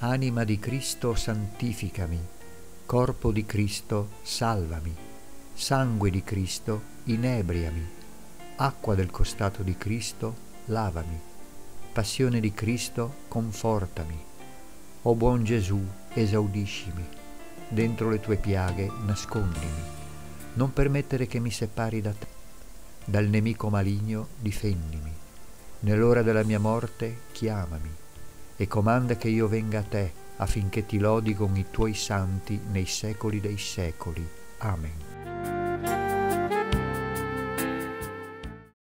Anima di Cristo, santificami. Corpo di Cristo, salvami. Sangue di Cristo, inebriami. Acqua del costato di Cristo, lavami. Passione di Cristo, confortami. O buon Gesù, esaudiscimi. Dentro le tue piaghe, nascondimi. Non permettere che mi separi da te. Dal nemico maligno, difendimi. Nell'ora della mia morte, chiamami e comanda che io venga a te affinché ti lodi con i tuoi santi nei secoli dei secoli. Amen.